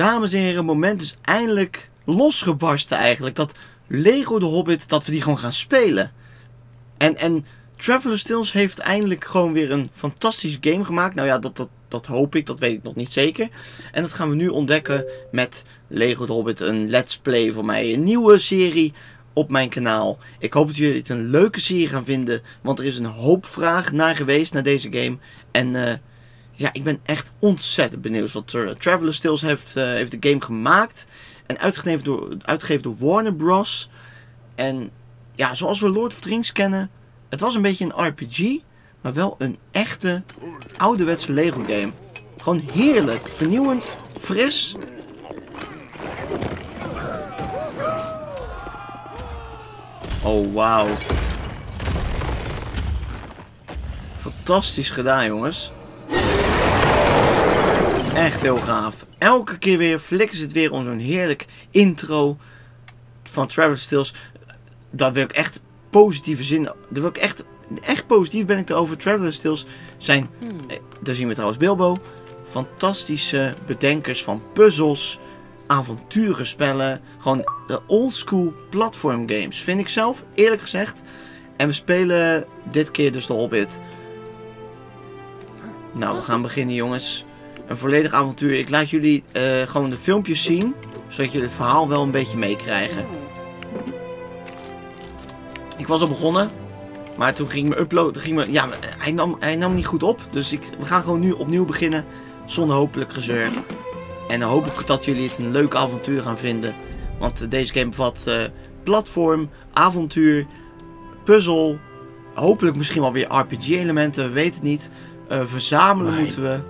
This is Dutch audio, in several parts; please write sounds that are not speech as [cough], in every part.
Dames en heren, het moment is eindelijk losgebarsten eigenlijk. Dat Lego de Hobbit, dat we die gewoon gaan spelen. En, en Traveler Tales heeft eindelijk gewoon weer een fantastisch game gemaakt. Nou ja, dat, dat, dat hoop ik, dat weet ik nog niet zeker. En dat gaan we nu ontdekken met Lego de Hobbit, een let's play voor mij. Een nieuwe serie op mijn kanaal. Ik hoop dat jullie het een leuke serie gaan vinden. Want er is een hoop vraag naar geweest naar deze game. En eh, ja, ik ben echt ontzettend benieuwd. wat uh, Traveler Tales heeft, uh, heeft de game gemaakt. En uitgegeven door, uitgegeven door Warner Bros. En ja, zoals we Lord of the Rings kennen. Het was een beetje een RPG. Maar wel een echte ouderwetse Lego game. Gewoon heerlijk. Vernieuwend. Fris. Oh, wauw. Fantastisch gedaan, jongens. Echt heel gaaf. Elke keer weer flikken ze het weer om zo'n heerlijk intro van Travis Stills. Dat wil ik echt positieve zin. Dat wil ik echt, echt positief ben ik erover. Traveler Stills zijn, eh, daar zien we trouwens Bilbo. Fantastische bedenkers van puzzels, avonturenspellen. Gewoon de oldschool platform games. Vind ik zelf, eerlijk gezegd. En we spelen dit keer dus de Hobbit. Nou, we gaan beginnen jongens. Een volledig avontuur. Ik laat jullie uh, gewoon de filmpjes zien. Zodat jullie het verhaal wel een beetje meekrijgen. Ik was al begonnen. Maar toen ging me uploaden. Ging me, ja, hij nam, hij nam niet goed op. Dus ik, we gaan gewoon nu opnieuw beginnen. Zonder hopelijk gezeur. En dan hoop ik dat jullie het een leuk avontuur gaan vinden. Want deze game bevat uh, platform, avontuur, puzzel. Hopelijk misschien wel weer RPG-elementen. We weten het niet. Uh, verzamelen My moeten we.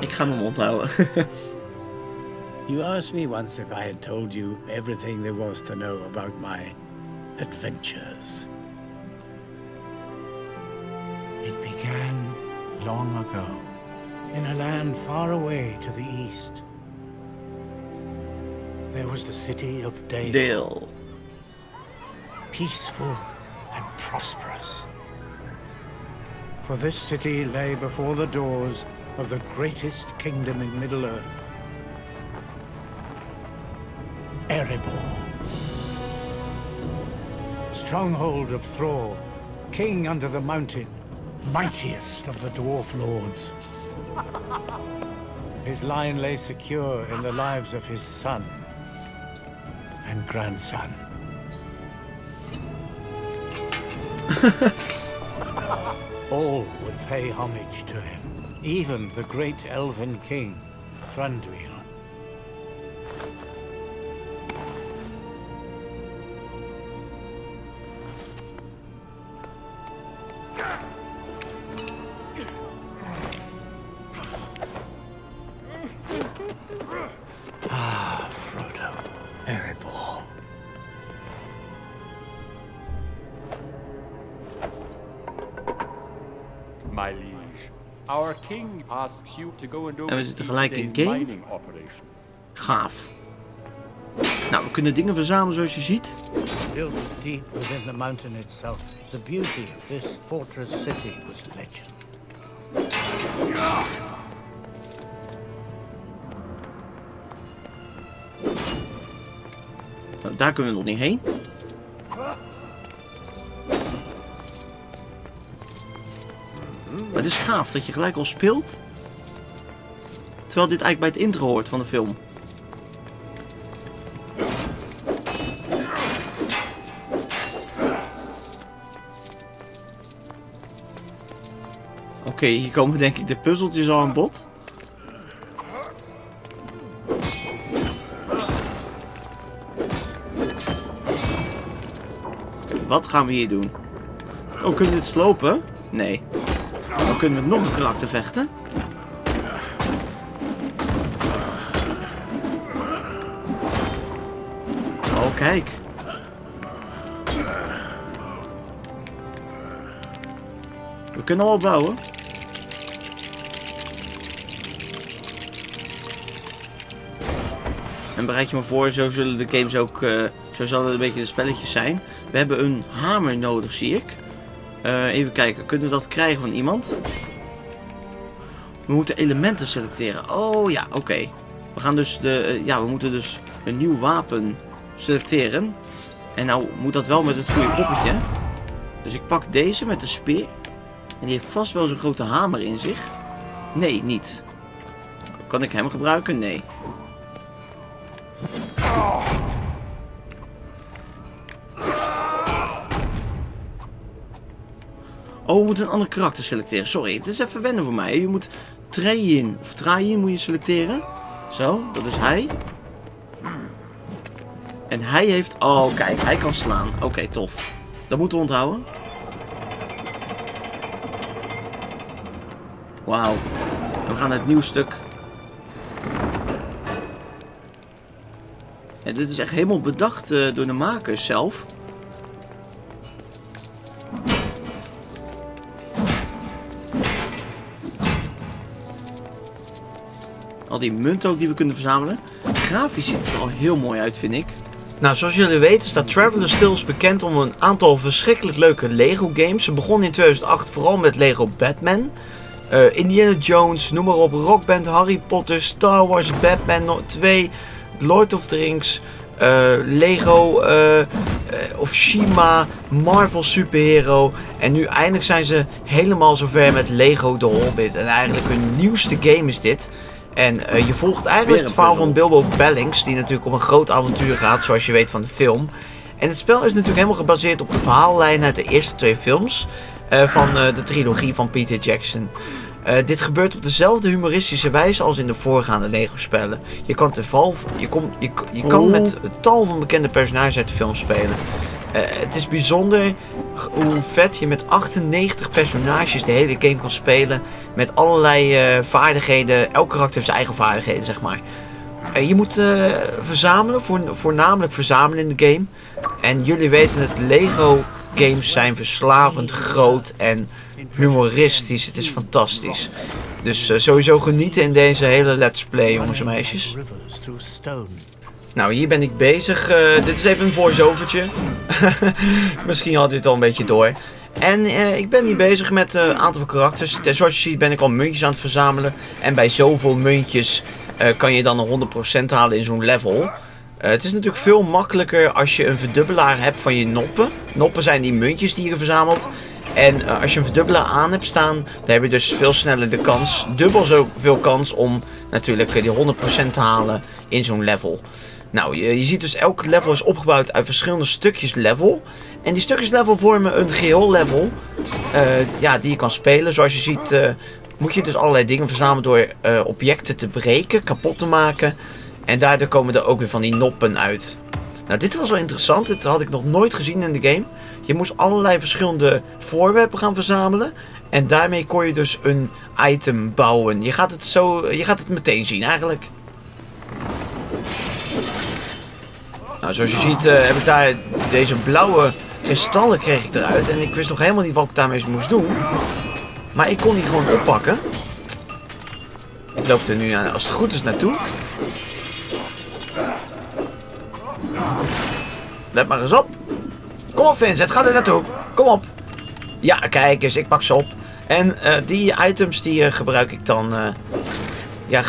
Ik ga hem onthouden. [laughs] you asked me once if I had told you everything there was to know about my adventures. It began long ago, in a land far away to the east. There was the city of Dale. Dale. Peaceful and prosperous. For this city lay before the doors of the greatest kingdom in Middle-earth. Erebor. Stronghold of Thror, king under the mountain, mightiest of the dwarf lords. [laughs] His line lay secure in the lives of his son and grandson. [laughs] All would pay homage to him, even the great elven king, Thranduil. En we zitten gelijk in game. Gaaf. Nou, we kunnen dingen verzamelen zoals je ziet. Built deep within the mountain itself, the beauty of this fortress city was legend. Nou, daar kunnen we nog niet heen. Maar het is gaaf dat je gelijk al speelt. Terwijl dit eigenlijk bij het intro hoort van de film. Oké, hier komen denk ik de puzzeltjes al aan bod. Wat gaan we hier doen? Oh, kunnen we dit slopen? Nee. Dan kunnen we nog een karakter vechten. Kijk. We kunnen al bouwen. En bereid je me voor, zo zullen de games ook, eh, zo zullen een beetje de spelletjes zijn. We hebben een hamer nodig, zie ik. Eh, even kijken, kunnen we dat krijgen van iemand? We moeten elementen selecteren. Oh ja, oké. We gaan dus de... eh, ja, we moeten dus een nieuw wapen selecteren. En nou moet dat wel met het goede poppetje. Dus ik pak deze met de speer. En die heeft vast wel zo'n grote hamer in zich. Nee, niet. Kan ik hem gebruiken? Nee. Oh, we moeten een ander karakter selecteren. Sorry, het is even wennen voor mij. Je moet Train of Train moet je selecteren. Zo, dat is hij. En hij heeft... Oh, kijk, hij kan slaan. Oké, tof. Dat moeten we onthouden. Wauw. We gaan naar het nieuw stuk. En dit is echt helemaal bedacht eh, door de makers zelf. Al die munten ook die we kunnen verzamelen. Grafisch ziet het er al heel mooi uit, vind ik. Nou, zoals jullie weten staat Traveler Stills bekend om een aantal verschrikkelijk leuke Lego games. Ze begonnen in 2008 vooral met Lego Batman. eh, Indiana Jones, noem maar op, Rock Band, Harry Potter, Star Wars, Batman no- 2, Lord of the Rings, eh, Lego eh, of Shima, Marvel superhero. En nu eindelijk zijn ze helemaal zover met Lego The Hobbit. En eigenlijk hun nieuwste game is dit. En eh, je volgt eigenlijk het verhaal van. Bilbo Bellings, die natuurlijk op een groot avontuur gaat, zoals je weet van de film. En het spel is natuurlijk helemaal gebaseerd op de verhaallijn uit de eerste twee films eh, van eh, de trilogie van Peter Jackson. Dit gebeurt op dezelfde humoristische wijze als in de voorgaande Lego-spellen. Je kan, te val, je, kom, je, je kan Oh. met tal van bekende personages uit de film spelen. Eh, het is bijzonder hoe vet je met 98 personages de hele game kan spelen. Met allerlei eh, vaardigheden. Elk karakter heeft zijn eigen vaardigheden, zeg maar. Eh, je moet verzamelen, voor, voornamelijk verzamelen in de game. En jullie weten het, Lego games zijn verslavend groot en humoristisch. Het is fantastisch. Dus sowieso genieten in deze hele let's play, jongens en meisjes. Nou, hier ben ik bezig. Eh, dit is even een voice-overtje. [laughs] Misschien had het al een beetje door. En eh, ik ben hier bezig met eh, een aantal van karakters. Zoals je ziet ben ik al muntjes aan het verzamelen. En bij zoveel muntjes kan je dan een 100% halen in zo'n level. Het is natuurlijk veel makkelijker als je een verdubbelaar hebt van je noppen. Noppen zijn die muntjes die je verzamelt. En als je een verdubbelaar aan hebt staan, dan heb je dus veel sneller de kans, dubbel zoveel kans om natuurlijk die 100% te halen in zo'n level. Nou, je, je ziet dus elk level is opgebouwd uit verschillende stukjes level. En die stukjes level vormen een geheel level. eh, ja, die je kan spelen. Zoals je ziet eh, moet je dus allerlei dingen verzamelen door eh, objecten te breken, kapot te maken. En daardoor komen er ook weer van die noppen uit. Nou, dit was wel interessant. Dit had ik nog nooit gezien in de game. Je moest allerlei verschillende voorwerpen gaan verzamelen. En daarmee kon je dus een item bouwen. Je gaat het, zo, je gaat het meteen zien eigenlijk. Nou, zoals je ziet eh, heb ik daar deze blauwe kristallen kreeg ik eruit. En ik wist nog helemaal niet wat ik daarmee moest doen. Maar ik kon die gewoon oppakken. Ik loop er nu aan, als het goed is naartoe. Let maar eens op. Kom op Vincent, ga er naartoe. Kom op. Ja, kijk eens, ik pak ze op. En eh, die items die eh, gebruik ik dan... eh, ja,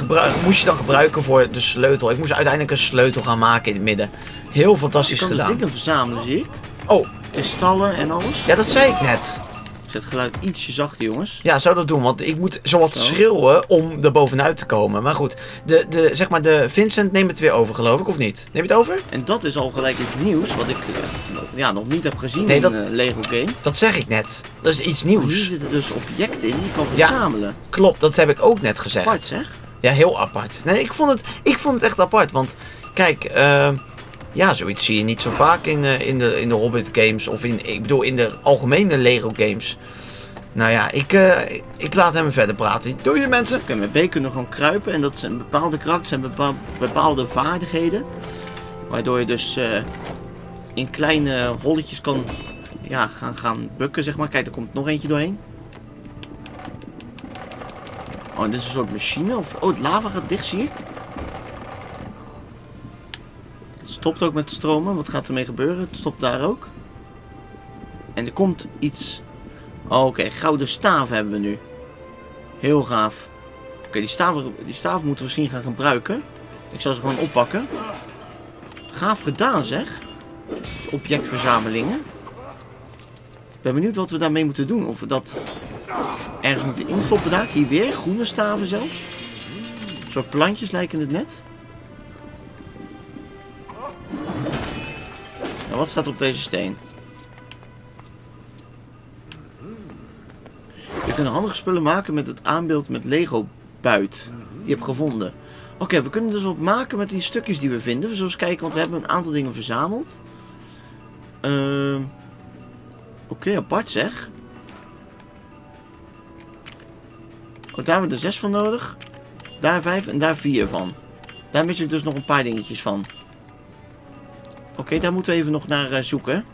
moest je dan gebruiken voor de sleutel. Ik moest uiteindelijk een sleutel gaan maken in het midden. Heel fantastisch kan de gedaan. dingen verzamelen, zie ik. Oh, Kristallen en alles. ja, dat zei ik net. Ik zet het geluid ietsje zachter, jongens. Ja, zou dat doen, want ik moet zowat Zo. schreeuwen om er bovenuit te komen. Maar goed, de, de, zeg maar, de Vincent neemt het weer over, geloof ik, of niet? Neem het over? En dat is al gelijk iets nieuws, wat ik eh, nog- ja, nog niet heb gezien Nee, in dat- een Lego game. Dat zeg ik net. Dat is iets Maar hier nieuws. zitten dus objecten in die je kan Ja. verzamelen. Klopt, dat heb ik ook net gezegd. Apart zeg. Ja, heel apart. Nee, ik vond het, ik vond het echt apart. Want kijk, eh, ja, zoiets zie je niet zo vaak in, eh, in, de, in de Hobbit games. Of in, ik bedoel, in de algemene Lego games. Nou ja, ik, eh, ik, laat hem verder praten. Doe je mensen? Oké, met B kunnen gewoon kruipen en dat zijn bepaalde karakters en bepaal- bepaalde vaardigheden. Waardoor je dus eh, in kleine holletjes kan ja, gaan, gaan bukken, zeg maar. Kijk, er komt nog eentje doorheen. Oh, dit is een soort machine. Of, oh, het lava gaat dicht, zie ik. Stopt ook met stromen. Wat gaat ermee gebeuren? Het stopt daar ook. En er komt iets. Oh, Oké, gouden staven hebben we nu. Heel gaaf. Oké, die staven, die staven moeten we misschien gaan gebruiken. Ik zal ze gewoon oppakken. Gaaf gedaan zeg. Objectverzamelingen. Ik ben benieuwd wat we daarmee moeten doen. Of we dat ergens moeten instoppen daar. Hier weer, groene staven zelfs. Een soort plantjes lijken het net. Wat staat op deze steen? Je kunt handige spullen maken met het aanbeeld met Lego buit. Die heb gevonden. Oké, we kunnen dus wat maken met die stukjes die we vinden. We zullen eens kijken, want we hebben een aantal dingen verzameld. Ehm Oké, apart zeg. Oh, daar hebben we er zes van nodig. Daar vijf en daar vier van. Daar mis ik dus nog een paar dingetjes van. Oké, daar moeten we even nog naar eh, zoeken.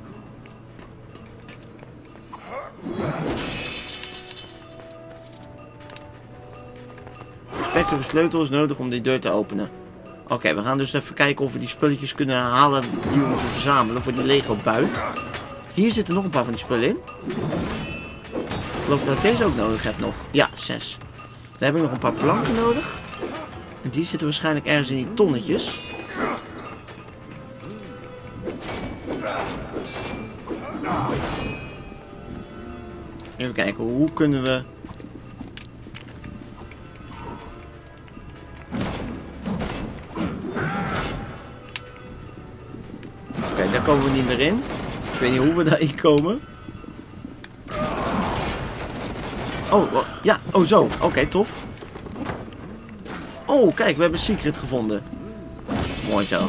Respectieve sleutel is nodig om die deur te openen. Oké, we gaan dus even kijken of we die spulletjes kunnen halen die we moeten verzamelen voor die Lego buit. Hier zitten nog een paar van die spullen in. Ik geloof dat ik deze ook nodig heb nog. Ja, zes. Dan heb ik nog een paar planken nodig. En die zitten waarschijnlijk ergens in die tonnetjes. Even kijken, hoe kunnen we... Oké, daar komen we niet meer in. Ik weet niet hoe we daarin komen. Oh, ja. Oh, zo. Oké, tof. Oh, kijk, we hebben een secret gevonden. Mooi zo.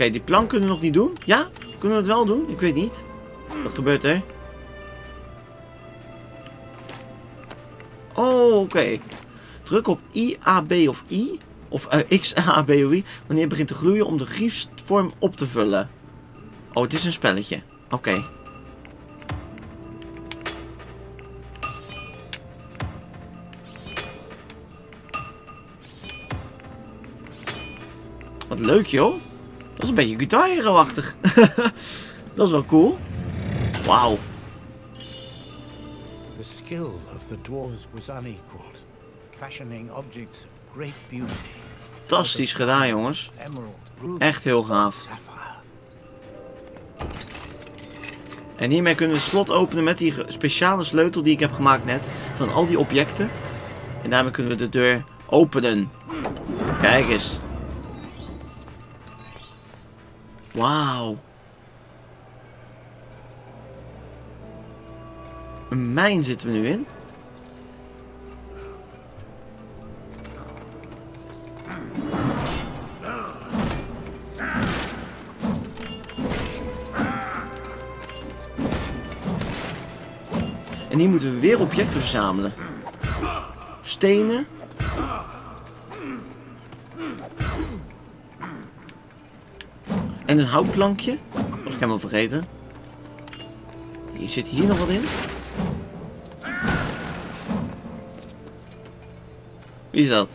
Oké, die plank kunnen we nog niet doen. Ja? Kunnen we het wel doen? Ik weet niet. Wat gebeurt er? Oh, oké. Druk op I, A, B of I. Of eh, X, A, B of I. Wanneer het begint te gloeien om de griefvorm op te vullen. Oh, het is een spelletje. Oké. Wat leuk joh. Dat is een beetje Guitar Hero-achtig. [laughs] dat is wel cool. Wauw. The skill of the dwarves was unequaled, fashioning objects of great beauty. Fantastisch gedaan jongens. Echt heel gaaf. En hiermee kunnen we het slot openen met die speciale sleutel die ik heb gemaakt net. Van al die objecten. En daarmee kunnen we de deur openen. Kijk eens. Wauw. Een mijn zitten we nu in. En hier moeten we weer objecten verzamelen. Stenen. En een houtplankje. Was ik helemaal vergeten. Hier zit hier nog wat in. Wie is dat?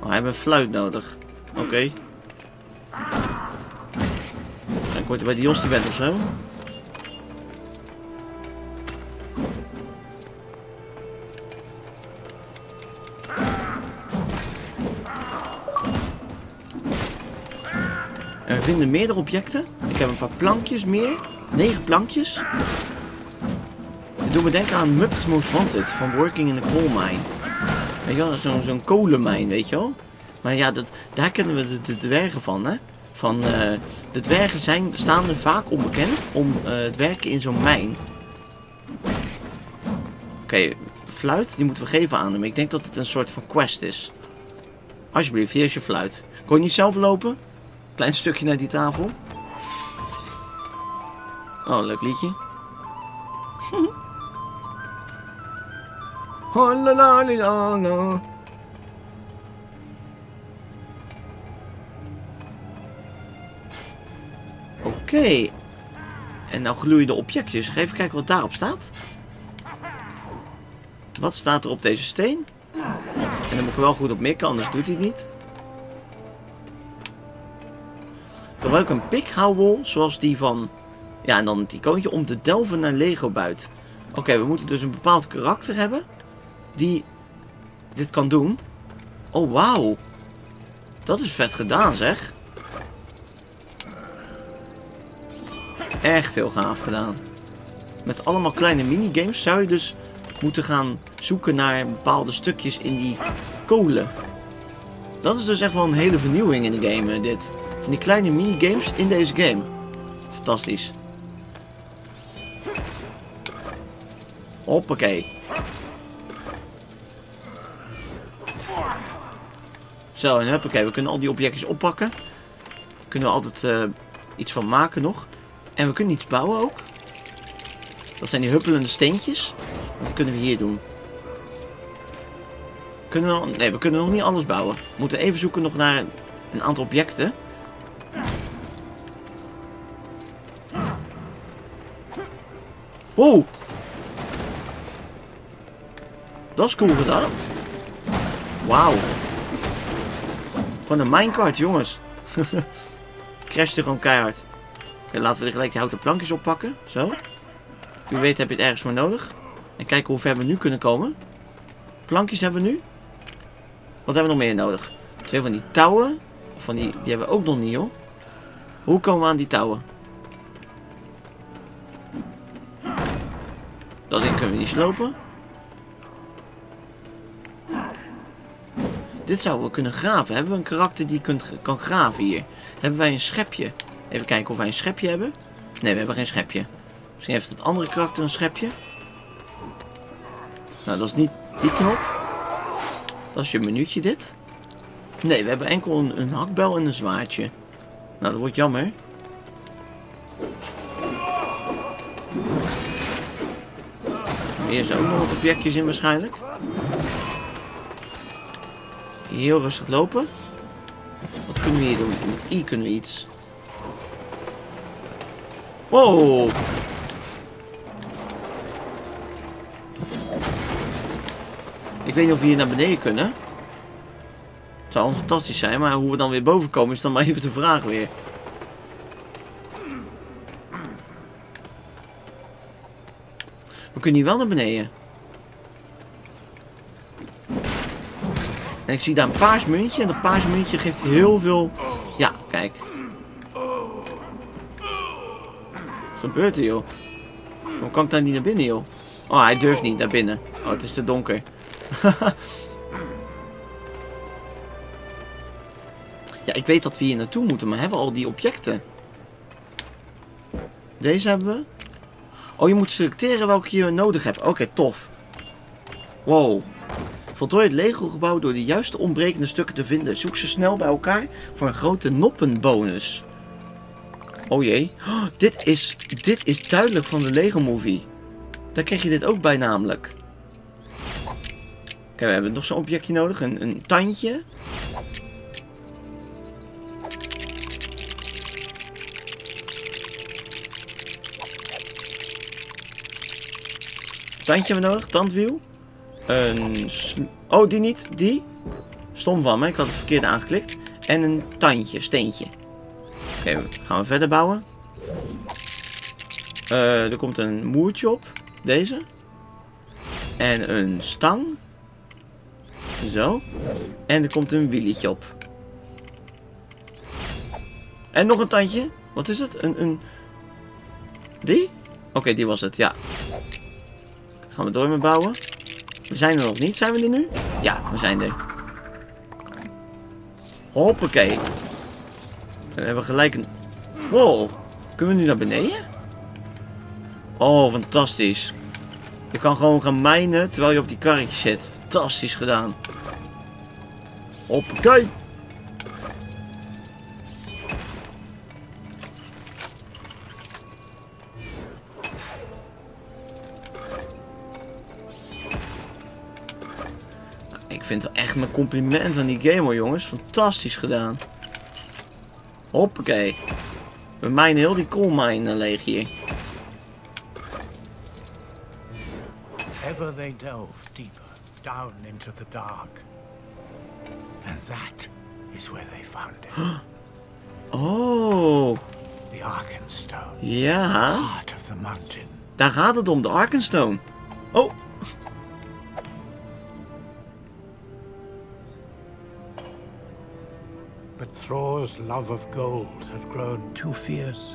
Oh, hij heeft een fluit nodig. Oké. Ik word bij die Jos die bent of zo. Vinden meerdere objecten. Ik heb een paar plankjes meer. Negen plankjes. Dit doet me denken aan Muppets Most Wanted van Working in a Coal Mine. Weet je wel, zo'n kolenmijn, weet je wel. Maar ja, dat, daar kennen we de, dwergen van, hè. Van, eh, de dwergen zijn, staan er vaak onbekend om eh, het werken in zo'n mijn. Oké, fluit, die moeten we geven aan hem. Ik denk dat het een soort van quest is. Alsjeblieft, hier is je fluit. Kon je niet zelf lopen? Klein stukje naar die tafel. Oh, leuk liedje. [laughs] Oké. En nou gloeien de objectjes. Ga even kijken wat daarop staat. Wat staat er op deze steen? En dan moet ik wel goed op mikken, anders doet hij het niet. Gebruik een pikhouwel zoals die van Ja, en dan het icoontje om te delven naar Lego buit. Oké, we moeten dus een bepaald karakter hebben. Die dit kan doen. Oh, wauw. Dat is vet gedaan, zeg. Echt heel gaaf gedaan. Met allemaal kleine minigames zou je dus moeten gaan zoeken naar bepaalde stukjes in die kolen. Dat is dus echt wel een hele vernieuwing in de game, dit. Van die kleine minigames in deze game. Fantastisch. Hoppakee. Zo, en huppakee. We kunnen al die objectjes oppakken. Kunnen we altijd uh, iets van maken nog. En we kunnen iets bouwen ook. Dat zijn die huppelende steentjes. Wat kunnen we hier doen? Kunnen we, nee, we kunnen nog niet alles bouwen. We moeten even zoeken nog naar een aantal objecten. Wow. Dat is cool gedaan. Wauw. Van een minecart, jongens. [laughs] Crashte gewoon keihard. Laten we gelijk die houten plankjes oppakken. Zo. Wie weet heb je het ergens voor nodig. En kijken hoe ver we nu kunnen komen. Plankjes hebben we nu. Wat hebben we nog meer nodig? Twee van die touwen. Van die, die hebben we ook nog niet, hoor. Hoe komen we aan die touwen? Dat ding kunnen we niet slopen. Dit zouden we kunnen graven. Hebben we een karakter die kunt, kan graven hier? Hebben wij een schepje? Even kijken of wij een schepje hebben. Nee, we hebben geen schepje. Misschien heeft het andere karakter een schepje. Nou, dat is niet die knop. Dat is je minuutje dit. Nee, we hebben enkel een, een hakbel en een zwaardje. Nou, dat wordt jammer. Hier zijn ook nog wat objectjes in waarschijnlijk. Heel rustig lopen. Wat kunnen we hier doen? Met I kunnen we iets. Wow. Ik weet niet of we hier naar beneden kunnen. Het zou fantastisch zijn, maar hoe we dan weer boven komen is dan maar even de vraag weer. Kunnen hier wel naar beneden. En ik zie daar een paars muntje. En dat paars muntje geeft heel veel... Ja, kijk. Wat gebeurt er, joh? Hoe kan ik daar niet naar binnen, joh? Oh, hij durft niet naar binnen. Oh, het is te donker. [laughs] ja, ik weet dat we hier naartoe moeten, maar hebben we al die objecten? Deze hebben we. Oh, je moet selecteren welke je nodig hebt. Oké, tof. Wow. Voltooi het Lego-gebouw door de juiste ontbrekende stukken te vinden. Zoek ze snel bij elkaar voor een grote noppenbonus. Oh jee. Oh, dit, is, dit is duidelijk van de Lego-movie. Daar krijg je dit ook bij namelijk. Kijk, we hebben nog zo'n objectje nodig. Een, een tandje. Tandje hebben we nodig. Tandwiel. Een... Oh, die niet. Die. Stom van me. Ik had het verkeerde aangeklikt. En een tandje. Steentje. Oké, gaan we verder bouwen. Uh, er komt een moertje op. Deze. En een stang. Zo. En er komt een wieletje op. En nog een tandje. Wat is het? Een... een... Die? Oké, die was het. Ja. Gaan we door met bouwen. We zijn er nog niet. Zijn we er nu? Ja, we zijn er. Hoppakee. We hebben gelijk een... Wow. Kunnen we nu naar beneden? Oh, fantastisch. Je kan gewoon gaan mijnen terwijl je op die karretje zit. Fantastisch gedaan. Hoppakee. Mijn compliment aan die gamer, jongens. Fantastisch gedaan. Hoppakee. We mijnen heel die coalmine leeg hier. Ever they delve deeper down into the dark. And that is where they found it. [gasps] Oh. the Arkenstone, Ja, heart of the mountain. daar gaat het om, de Arkenstone. Oh, But Thror's love of gold had grown too fierce.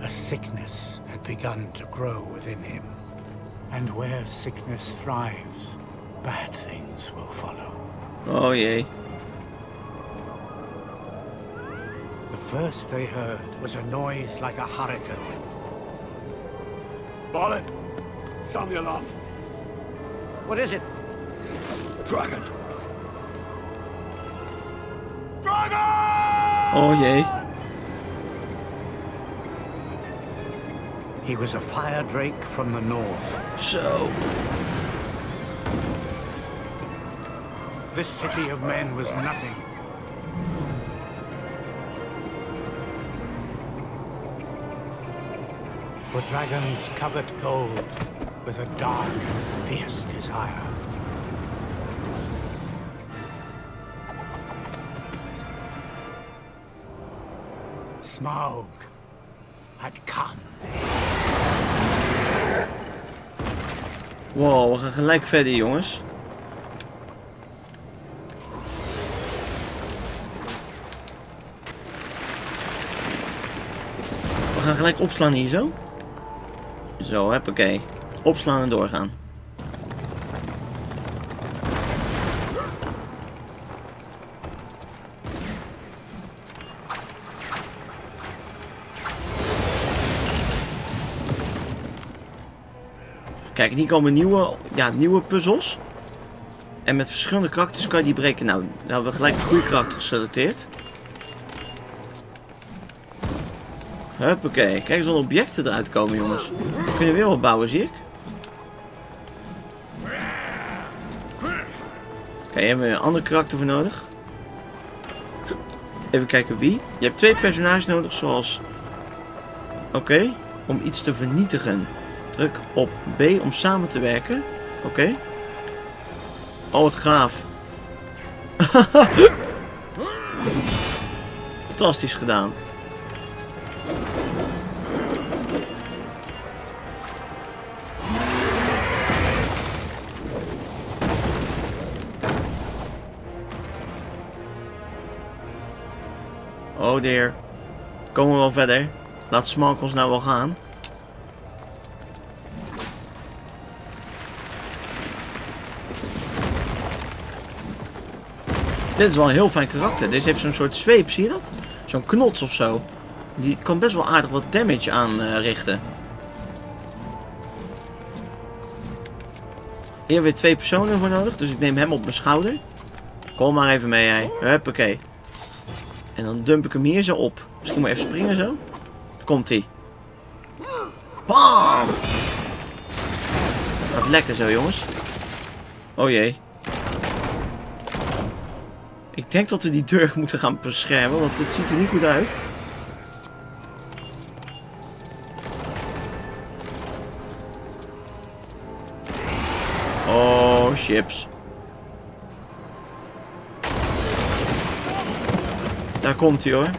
A sickness had begun to grow within him. And where sickness thrives, bad things will follow. oh jee. The first they heard was a noise like a hurricane. Barlet, sound the alarm. What is it? Dragon. Dragon! Oh jee. He was a fire drake from the north. So... This city of men was nothing. For dragons covet gold with a dark and fierce desire. Smaug had come. Wow, we gaan gelijk verder, jongens. We gaan gelijk opslaan hier zo. Zo, oké. Opslaan en doorgaan. Kijk, hier komen nieuwe, ja, nieuwe puzzels. En met verschillende karakters kan je die breken. Nou, hebben we gelijk het goede karakter geselecteerd. Huppakee. Kijk eens wat objecten eruit komen, jongens. We kunnen weer wat bouwen, zie ik. Hier hebben we een ander karakter voor nodig. Even kijken wie. Je hebt twee personages nodig, zoals... Oké. Om iets te vernietigen. Druk op B om samen te werken. Oké. Oh, wat gaaf. [laughs] Fantastisch gedaan. Oh dear. Komen we wel verder? Laat Smaug ons nou wel gaan. Dit is wel een heel fijn karakter. Deze heeft zo'n soort zweep, zie je dat? Zo'n knots of zo. Die kan best wel aardig wat damage aanrichten. Hier weer twee personen voor nodig, dus ik neem hem op mijn schouder. Kom maar even mee, hij. Huppakee. En dan dump ik hem hier zo op. Misschien maar even springen zo. Komt hij. Bam! Het gaat lekker zo, jongens. Oh jee. Ik denk dat we die deur moeten gaan beschermen, want dit ziet er niet goed uit. Oh, chips. Daar komt hij hoor.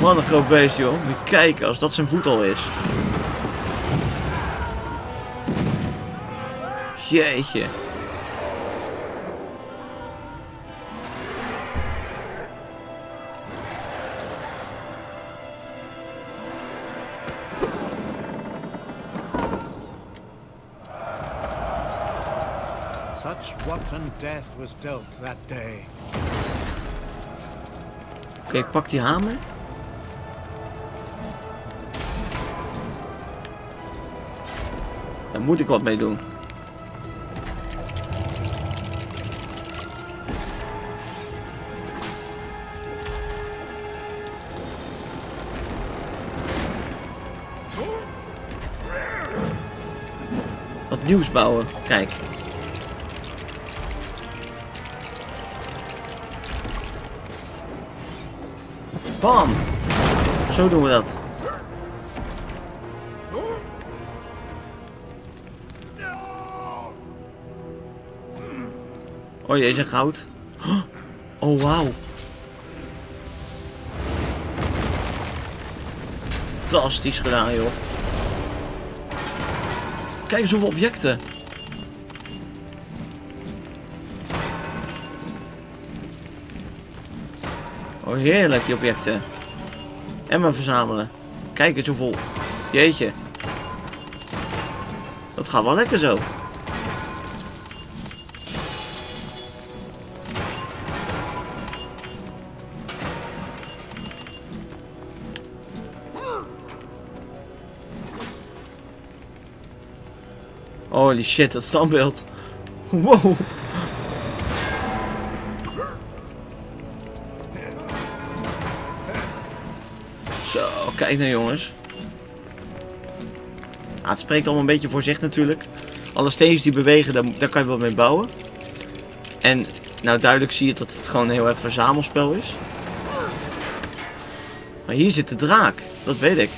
Wat een groot beest joh. Moet je kijken als dat zijn voet al is. Jeetje. Such wanton death was dealt that day. Oké, pak die hamer. Daar moet ik wat mee doen. Wat nieuws bouwen. Kijk. Bam! Zo doen we dat. Oh jee, zijn goud. Oh, wauw. Fantastisch gedaan, joh. Kijk eens hoeveel objecten. Oh, heerlijk, die objecten. En maar verzamelen. Kijk eens hoeveel. Jeetje. Dat gaat wel lekker zo. Holy shit, dat standbeeld. Wow. Zo, kijk nou jongens. Ah, het spreekt allemaal een beetje voor zich natuurlijk. Alle steentjes die bewegen, daar, daar kan je wel mee bouwen. En nou duidelijk zie je dat het gewoon een heel erg verzamelspel is. Maar hier zit de draak, dat weet ik.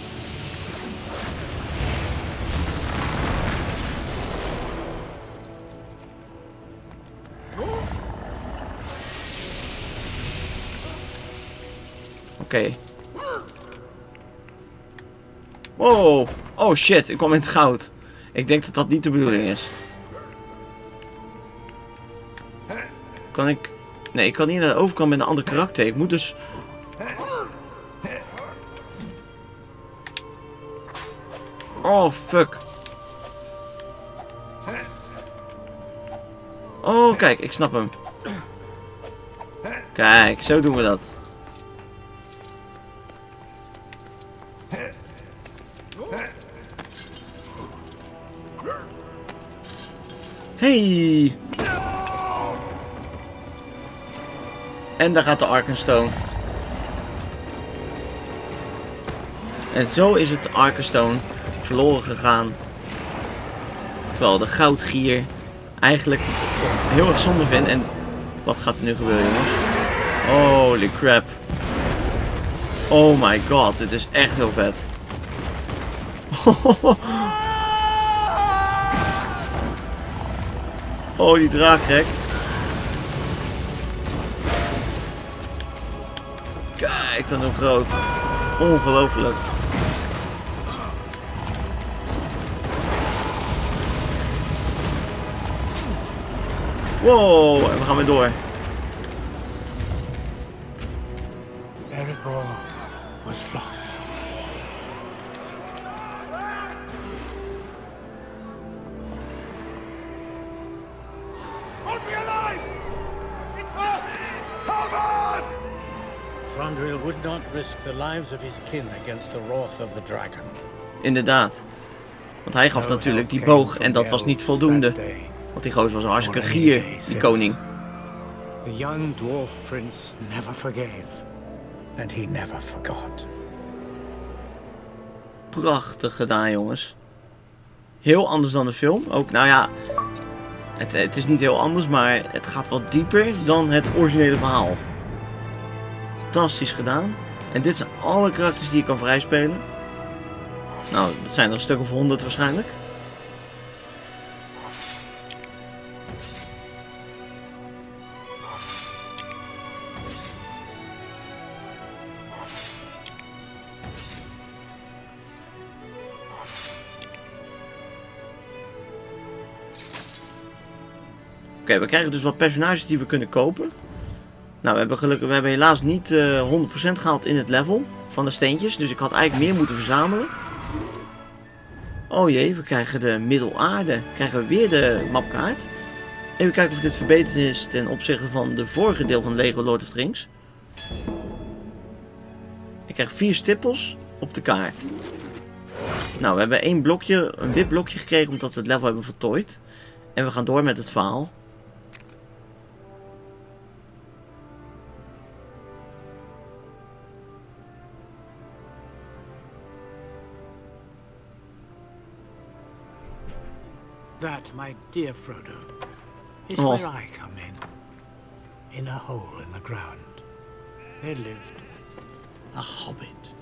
Wow. Oh shit, ik kwam in het goud. Ik denk dat dat niet de bedoeling is. Kan ik... Nee, ik kan niet naar de overkant met een ander karakter. Ik moet dus... Oh, fuck. Oh, kijk, ik snap hem. Kijk, zo doen we dat. En daar gaat de Arkenstone. En zo is het Arkenstone verloren gegaan. Terwijl de goudgier eigenlijk heel erg zonde vindt. En wat gaat er nu gebeuren jongens? Holy crap. Oh my god, dit is echt heel vet. [laughs] Oh, die gek. Kijk dan hoe groot. Ongelooflijk. Wow, en we gaan weer door. Erebor was the lives of his kin against the wrath of the dragon. Inderdaad. Want hij gaf natuurlijk die boog en dat was niet voldoende. Want die gozer was een hartstikke gier, die koning. The young dwarf prince never forgave, and he never forgot. Prachtig gedaan, jongens. Heel anders dan de film. Ook, nou ja, het, het is niet heel anders, maar het gaat wat dieper dan het originele verhaal. Fantastisch gedaan. En dit zijn alle karakters die je kan vrijspelen. Nou, dat zijn er een stuk of honderd waarschijnlijk. Oké, we krijgen dus wat personages die we kunnen kopen. Nou, we hebben gelukkig, we hebben helaas niet eh 100% gehaald in het level van de steentjes. Dus ik had eigenlijk meer moeten verzamelen. Oh jee, we krijgen de middelaarde. Krijgen we weer de mapkaart. Even kijken of dit verbeterd is ten opzichte van de vorige deel van Lego Lord of the Rings. Ik krijg vier stippels op de kaart. Nou, we hebben één blokje, een wit blokje gekregen omdat we het level hebben voltooid. En we gaan door met het verhaal. That, my dear Frodo, is Oh. where I come in. In a hole in the ground. There lived a hobbit.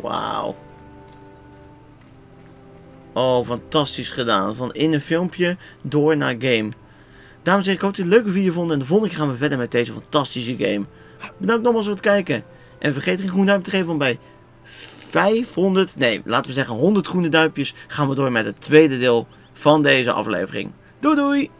Wauw. Oh, fantastisch gedaan. Van in een filmpje door naar game. Dames en heren, ik hoop dat jullie het een leuke video vonden. En de volgende keer gaan we verder met deze fantastische game. Bedankt nogmaals voor het kijken. En vergeet geen groen duimpje te geven, want bij 500, nee, laten we zeggen 100 groene duimpjes gaan we door met het tweede deel van deze aflevering. Doei doei!